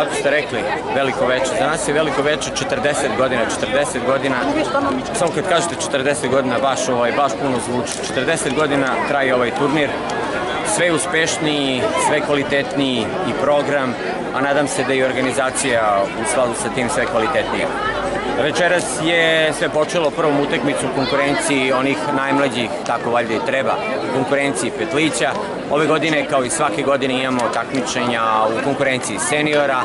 Lepo ste rekli, veliko veče. Za nas je veliko veče 40 godina, 40 godina. Samo kad kažete 40 godina, baš, ovaj, baš puno zvuči. 40 godina traje ovaj turnir. Sve uspešniji, sve kvalitetniji i program, a nadam se da i organizacija u skladu sa tim sve kvalitetnija. Večeras je sve počelo prvom utekmicu u konkurenciji onih najmlađih, tako valjda i treba, u konkurenciji Petlića. Ove godine, kao i svake godine, imamo takmičenja u konkurenciji seniora.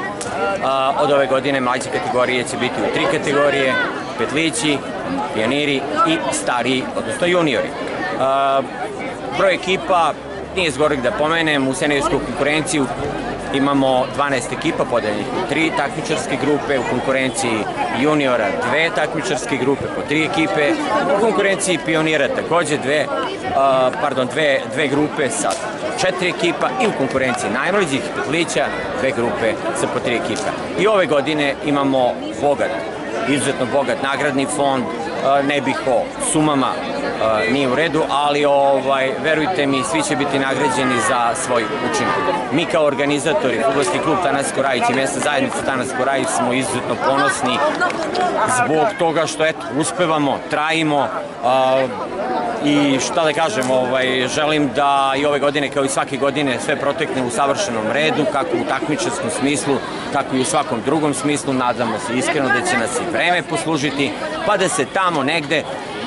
Od ove godine mlađe kategorije će biti u tri kategorije, Petlići, pioniri i stariji, odnosno juniori. Broj ekipa nije zgorek da pomenem, u seniorsku konkurenciju imamo 12 ekipa podeljenih u tri takmičarske grupe, u konkurenciji juniora dve takmičarske grupe po tri ekipe, u konkurenciji pionira takođe dve, pardon, dve, dve grupe sa četiri ekipa i u konkurenciji najmlađih petlića dve grupe sa po tri ekipe. I ove godine imamo bogat, izuzetno bogat nagradni fond, ne bih o sumama nije u redu, ali ovaj, verujte mi, svi će biti nagrađeni za svoj učinak. Mi kao organizatori, futbolski klub Tanas Korajić i mjesta zajednica Tanas Korajić smo izuzetno ponosni zbog toga što eto, uspevamo, trajimo, i šta da kažem, ovaj, želim da i ove godine kao i svake godine sve protekne u savršenom redu, kako u takmičarskom smislu, tako i u svakom drugom smislu. Nadamo se iskreno da će nas i vreme poslužiti, pa da se tamo negde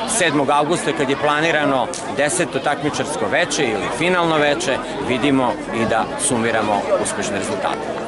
7. augusta kad je planirano 10. takmičarsko veče ili finalno veče vidimo i da sumiramo uspešne rezultate.